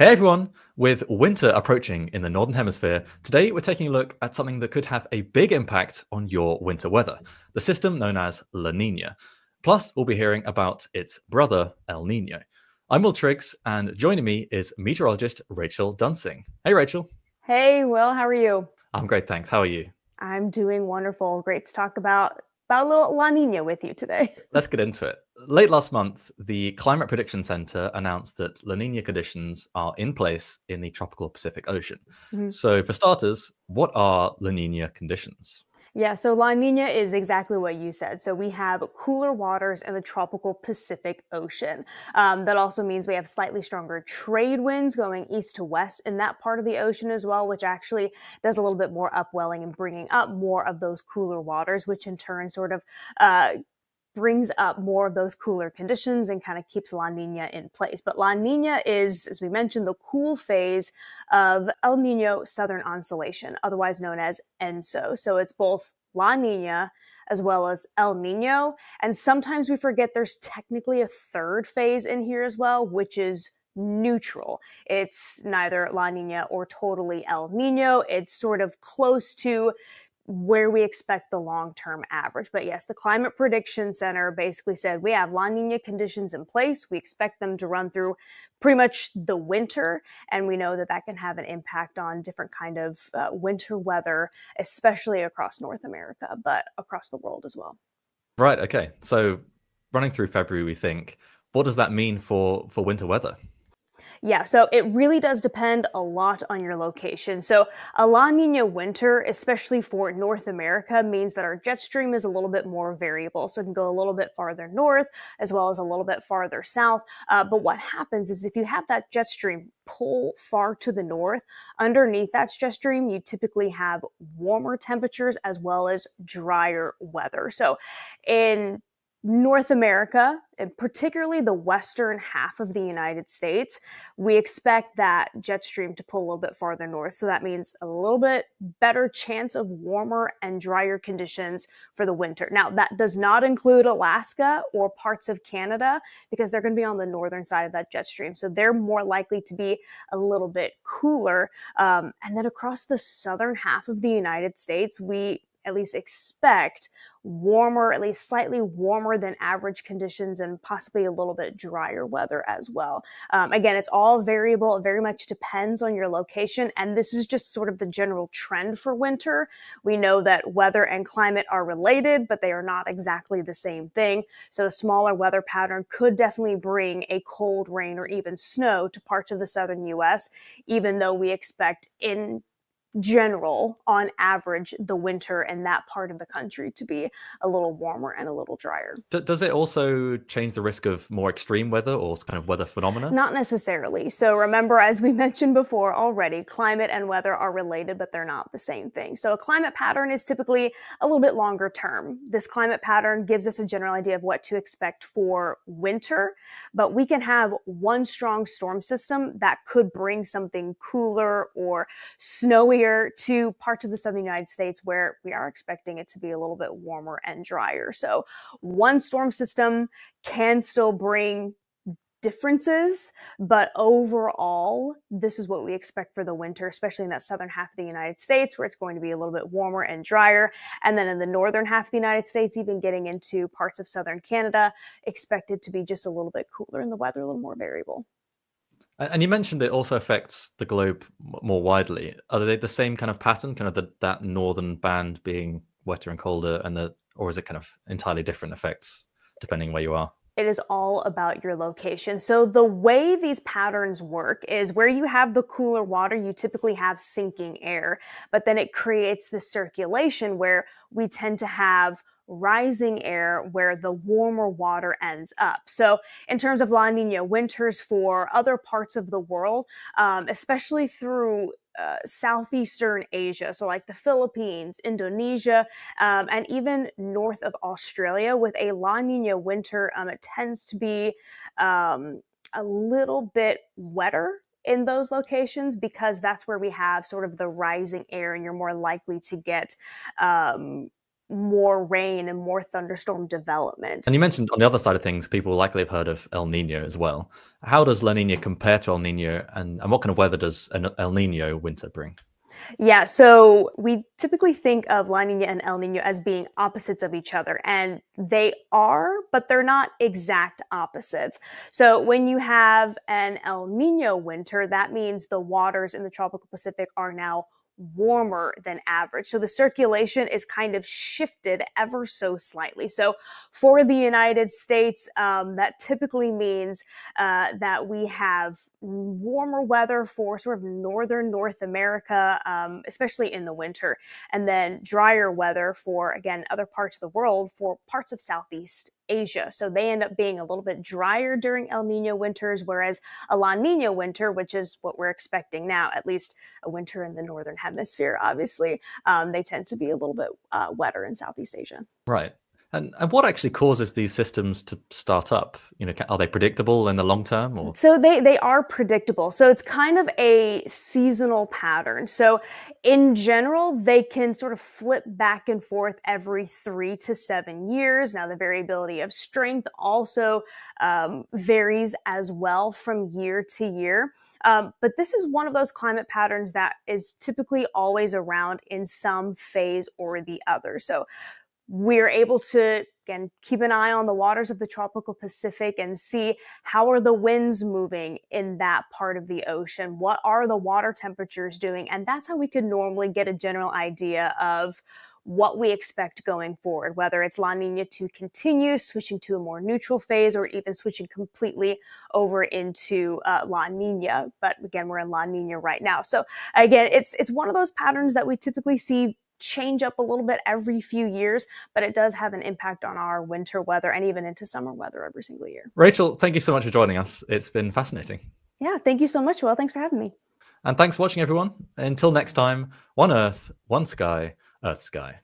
Hey everyone! With winter approaching in the Northern Hemisphere, today we're taking a look at something that could have a big impact on your winter weather the system known as La Nina. Plus, we'll be hearing about its brother, El Nino. I'm Will Triggs, and joining me is meteorologist Rachel Duensing. Hey, Rachel. Hey, Will, how are you? I'm great, thanks. How are you? I'm doing wonderful. Great to talk about about a little La Nina with you today. Let's get into it. Late last month, the Climate Prediction Center announced that La Nina conditions are in place in the tropical Pacific Ocean. Mm-hmm. So, for starters, what are La Nina conditions? Yeah, so La Nina is exactly what you said. So we have cooler waters in the tropical Pacific Ocean. Um, that also means we have slightly stronger trade winds going east to west in that part of the ocean as well, which actually does a little bit more upwelling and bringing up more of those cooler waters, which in turn sort of uh, brings up more of those cooler conditions and kind of keeps La Nina in place. But La Nina is, as we mentioned, the cool phase of El Nino Southern Oscillation, otherwise known as ENSO. So it's both La Nina as well as El Nino. And sometimes we forget there's technically a third phase in here as well, which is neutral. It's neither La Nina or totally El Nino. It's sort of close to where we expect the long term average. But yes, the Climate Prediction Center basically said we have La Nina conditions in place. We expect them to run through pretty much the winter, and we know that that can have an impact on different kind of uh, winter weather, especially across North America, but across the world as well. Right. Okay. So running through February, we think, what does that mean for for winter weather? Yeah, so it really does depend a lot on your location. So a La Nina winter, especially for North America, means that our jet stream is a little bit more variable. So it can go a little bit farther north as well as a little bit farther south. Uh, but what happens is if you have that jet stream pull far to the north, underneath that jet stream, you typically have warmer temperatures as well as drier weather. So in North America, and particularly the western half of the United States, we expect that jet stream to pull a little bit farther north. So that means a little bit better chance of warmer and drier conditions for the winter. Now, that does not include Alaska or parts of Canada because they're going to be on the northern side of that jet stream. So they're more likely to be a little bit cooler. Um, and then across the southern half of the United States, we at least expect warmer, at least slightly warmer than average conditions and possibly a little bit drier weather as well. Um, again, it's all variable. It very much depends on your location. And this is just sort of the general trend for winter. We know that weather and climate are related, but they are not exactly the same thing. So a smaller weather pattern could definitely bring a cold rain or even snow to parts of the southern US, even though we expect in general, on average, the winter in that part of the country to be a little warmer and a little drier. D- does it also change the risk of more extreme weather or kind of weather phenomena? Not necessarily. So remember, as we mentioned before already, climate and weather are related, but they're not the same thing. So a climate pattern is typically a little bit longer term. This climate pattern gives us a general idea of what to expect for winter, but we can have one strong storm system that could bring something cooler or snowier to parts of the southern United States where we are expecting it to be a little bit warmer and drier. So, one storm system can still bring differences, but overall, this is what we expect for the winter, especially in that southern half of the United States where it's going to be a little bit warmer and drier. And then in the northern half of the United States, even getting into parts of southern Canada, expected to be just a little bit cooler and the weather a little more variable. And you mentioned it also affects the globe more widely. Are they the same kind of pattern, kind of the, that northern band being wetter and colder, and the, or is it kind of entirely different effects depending where you are? It is all about your location. So the way these patterns work is where you have the cooler water, you typically have sinking air, but then it creates the circulation where we tend to have rising air where the warmer water ends up. So, in terms of La Nina winters for other parts of the world, um, especially through uh, southeastern Asia, so like the Philippines, Indonesia, um, and even north of Australia, with a La Nina winter, um, it tends to be um, a little bit wetter in those locations because that's where we have sort of the rising air and you're more likely to get um, more rain and more thunderstorm development. And you mentioned on the other side of things, people likely have heard of El Nino as well. How does La Nina compare to El Nino, and, and what kind of weather does an El Nino winter bring? Yeah, so we typically think of La Nina and El Nino as being opposites of each other, and they are, but they're not exact opposites. So when you have an El Nino winter, that means the waters in the tropical Pacific are now warmer than average. So the circulation is kind of shifted ever so slightly. So for the United States, um, that typically means uh, that we have warmer weather for sort of northern North America, um, especially in the winter, and then drier weather for, again, other parts of the world for parts of Southeast Asia. So they end up being a little bit drier during El Nino winters, whereas a La Nina winter, which is what we're expecting now, at least a winter in the northern hemisphere, obviously, um, they tend to be a little bit uh, wetter in Southeast Asia. Right. And, and what actually causes these systems to start up? You know, are they predictable in the long term? Or? So they they are predictable. So it's kind of a seasonal pattern. So in general, they can sort of flip back and forth every three to seven years. Now the variability of strength also um, varies as well from year to year. Um, but this is one of those climate patterns that is typically always around in some phase or the other. So we're able to again keep an eye on the waters of the tropical pacific and see how are the winds moving in that part of the ocean what are the water temperatures doing and that's how we could normally get a general idea of what we expect going forward, whether it's La Nina to continue, switching to a more neutral phase, or even switching completely over into uh, La Nina. But again, we're in La Nina right now. So again, it's it's one of those patterns that we typically see change up a little bit every few years, but it does have an impact on our winter weather and even into summer weather every single year. Rachel, thank you so much for joining us. It's been fascinating. Yeah, thank you so much, Will, Thanks for having me. And thanks for watching, everyone. Until next time, one Earth, one sky, Earth Sky.